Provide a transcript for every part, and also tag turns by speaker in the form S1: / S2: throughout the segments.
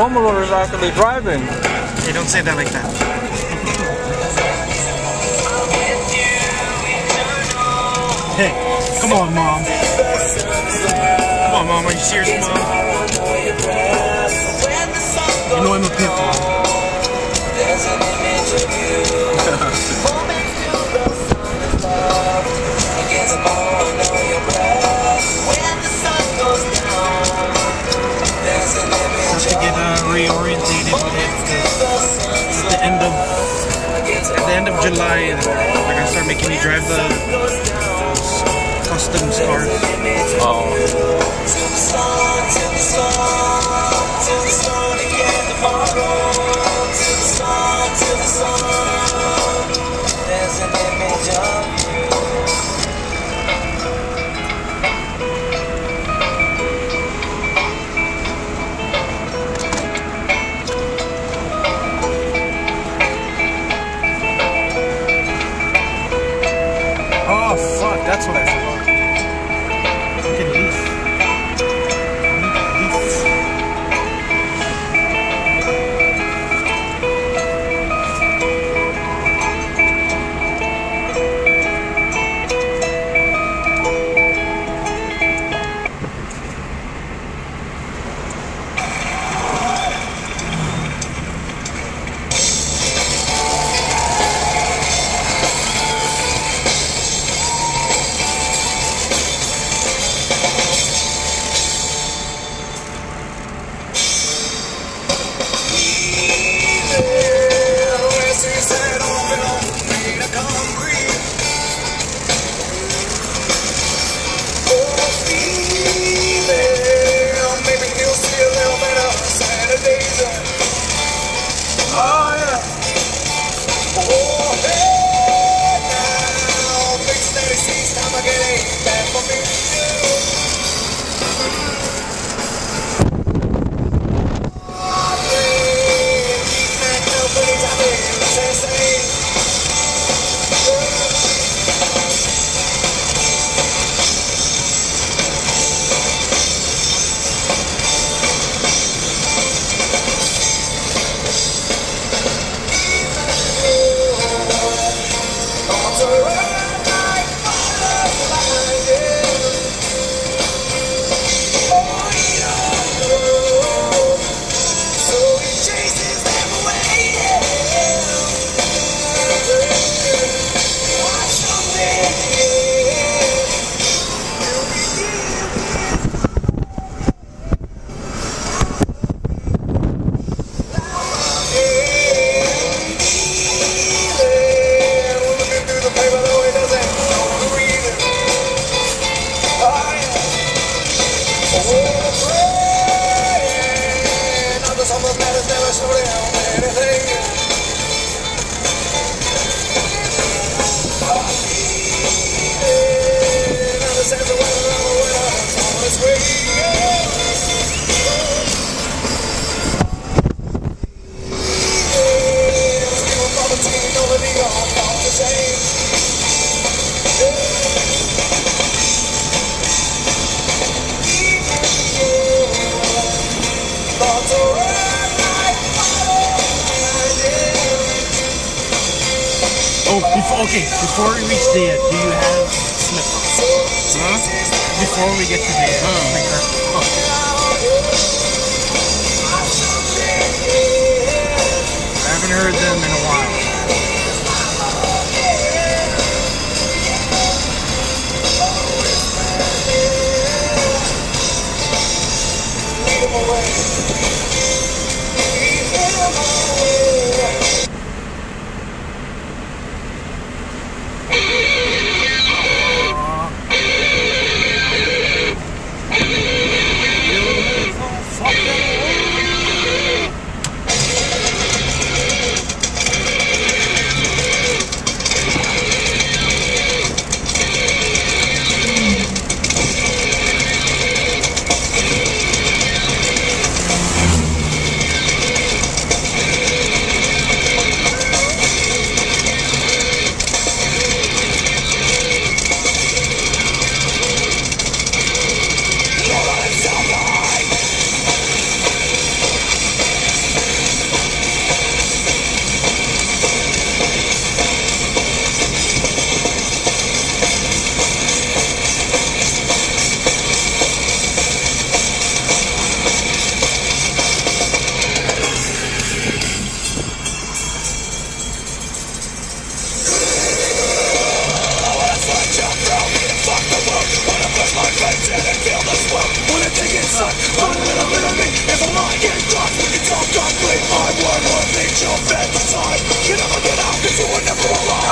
S1: Romolo is actually driving.
S2: Hey, don't say that like that. hey, come on, mom. Come on, mom. Are you serious, mom? You know I'm a pimp, end of at the end of July they're gonna start making me drive the uh, customs cars.
S1: Oh.
S2: Oh that's what I forgot. Oh, Whoa. Before, okay, before we reach there, do you have slip? Huh? Hmm? Before we get to there, hmm. like uh, that. I haven't heard them in a while.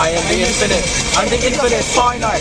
S3: I am the infinite. I'm the infinite, finite.